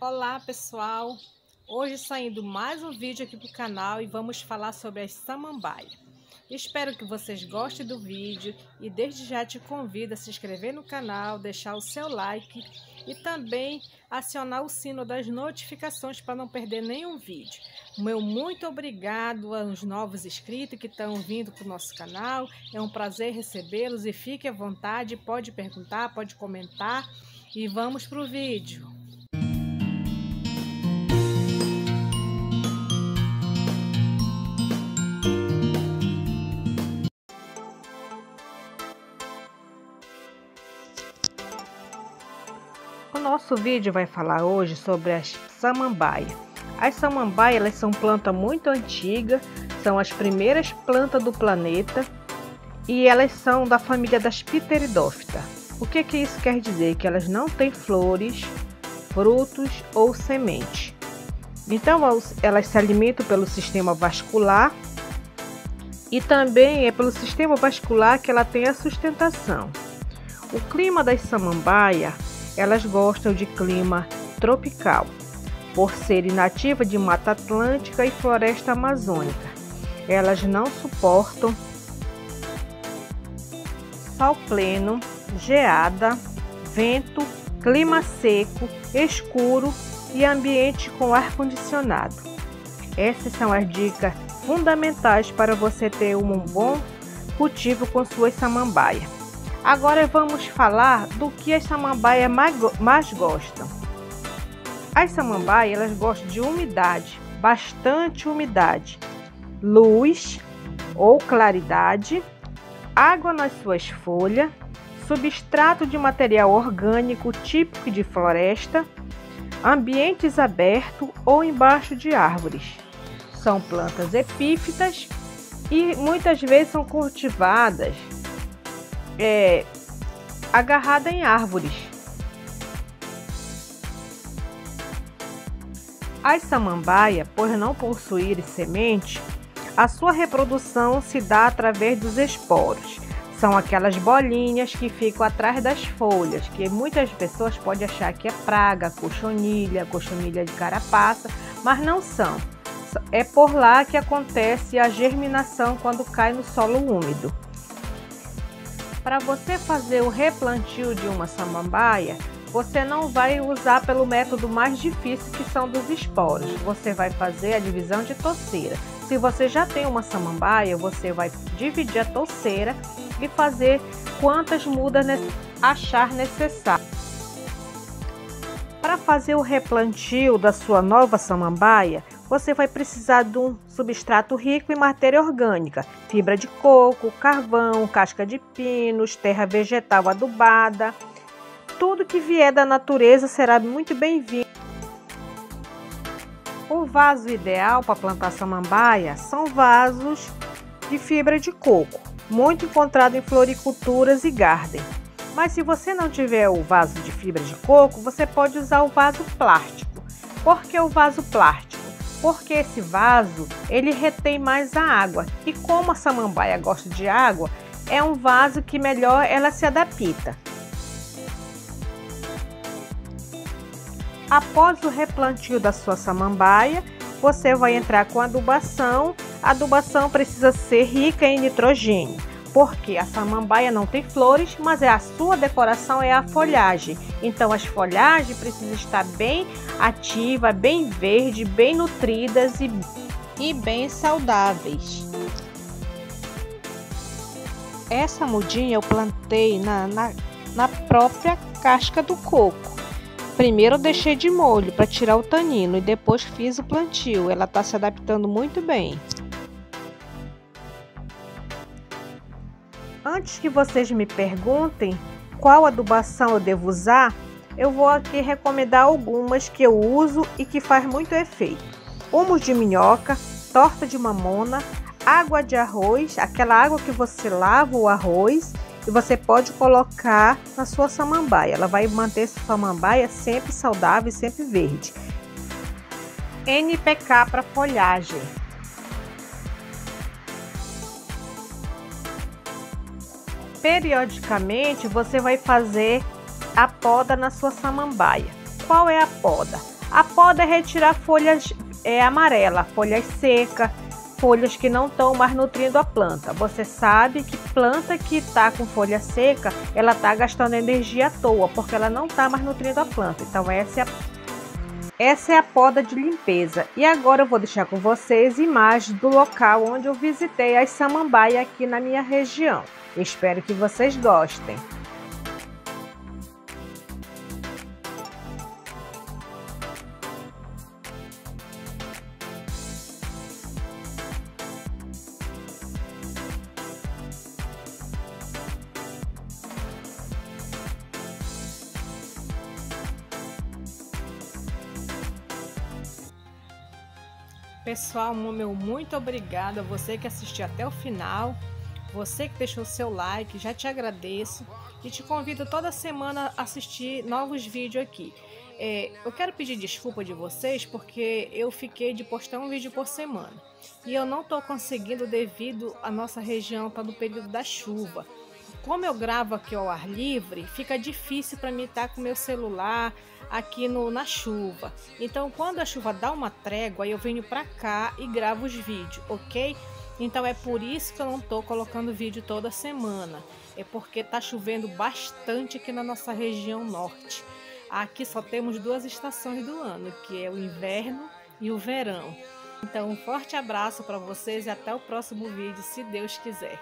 Olá pessoal, hoje saindo mais um vídeo aqui para o canal e vamos falar sobre as samambaia. Espero que vocês gostem do vídeo e desde já te convido a se inscrever no canal, deixar o seu like e também acionar o sino das notificações para não perder nenhum vídeo. Meu muito obrigado aos novos inscritos que estão vindo para o nosso canal, é um prazer recebê-los e fique à vontade, pode perguntar, pode comentar e vamos para o vídeo. O nosso vídeo vai falar hoje sobre as samambaia. As samambaia elas são plantas muito antigas, são as primeiras plantas do planeta e elas são da família das Pteridófitas. O que, que isso quer dizer? Que elas não têm flores, frutos ou semente. Então elas se alimentam pelo sistema vascular e também é pelo sistema vascular que ela tem a sustentação. O clima das samambaia elas gostam de clima tropical, por serem nativas de Mata Atlântica e Floresta Amazônica. Elas não suportam sol pleno, geada, vento, clima seco, escuro e ambiente com ar condicionado. Essas são as dicas fundamentais para você ter um bom cultivo com suas samambaias. Agora vamos falar do que as samambaias mais, gostam. As samambaias elas gostam de umidade, bastante umidade, luz ou claridade, água nas suas folhas, substrato de material orgânico típico de floresta, ambientes abertos ou embaixo de árvores. São plantas epífitas e muitas vezes são cultivadas é, agarrada em árvores. As samambaia, por não possuírem semente, a sua reprodução se dá através dos esporos. São aquelas bolinhas que ficam atrás das folhas, que muitas pessoas podem achar que é praga, cochonilha, cochonilha de carapaça, mas não são. É por lá que acontece a germinação quando cai no solo úmido. Para você fazer o replantio de uma samambaia, você não vai usar pelo método mais difícil que são dos esporos. Você vai fazer a divisão de toceira. Se você já tem uma samambaia, você vai dividir a toceira e fazer quantas mudas achar necessário. Para fazer o replantio da sua nova samambaia, você vai precisar de um substrato rico em matéria orgânica, fibra de coco, carvão, casca de pinos, terra vegetal adubada. Tudo que vier da natureza será muito bem-vindo. O vaso ideal para plantar samambaia são vasos de fibra de coco, muito encontrado em floriculturas e garden. Mas se você não tiver o vaso de fibra de coco, você pode usar o vaso plástico. Por que o vaso plástico? Porque esse vaso ele retém mais a água e como a samambaia gosta de água, é um vaso que melhor ela se adapta. Após o replantio da sua samambaia, você vai entrar com adubação. A adubação precisa ser rica em nitrogênio porque a samambaia não tem flores, mas é a sua decoração é a folhagem. Então as folhagens precisam estar bem ativa, bem verde, bem nutridas e, e bem saudáveis. Essa mudinha eu plantei na, na, na própria casca do coco. Primeiro eu deixei de molho para tirar o tanino e depois fiz o plantio. Ela está se adaptando muito bem. Antes que vocês me perguntem qual adubação eu devo usar, eu vou aqui recomendar algumas que eu uso e que faz muito efeito. Humus de minhoca, torta de mamona, água de arroz, aquela água que você lava o arroz e você pode colocar na sua samambaia. Ela vai manter sua samambaia sempre saudável e sempre verde. NPK para folhagem. Periodicamente você vai fazer a poda na sua samambaia. Qual é a poda? A poda é retirar folhas é, amarelas, folhas secas, folhas que não estão mais nutrindo a planta. Você sabe que planta que está com folha seca, ela está gastando energia à toa, porque ela não está mais nutrindo a planta. Então essa é a, essa é a poda de limpeza. E agora eu vou deixar com vocês imagens do local onde eu visitei as samambaias aqui na minha região. Espero que vocês gostem. Pessoal, meu muito obrigado a você que assistiu até o final. Você que deixou seu like, já te agradeço e te convido toda semana a assistir novos vídeos aqui. É, eu quero pedir desculpa de vocês porque eu fiquei de postar um vídeo por semana e eu não estou conseguindo devido a nossa região está no período da chuva. Como eu gravo aqui ao ar livre, fica difícil para mim estar tá com meu celular aqui no, na chuva. Então, quando a chuva dá uma trégua, eu venho para cá e gravo os vídeos, ok? Então é por isso que eu não tô colocando vídeo toda semana. É porque tá chovendo bastante aqui na nossa região norte. Aqui só temos duas estações do ano, que é o inverno e o verão. Então, um forte abraço para vocês e até o próximo vídeo, se Deus quiser.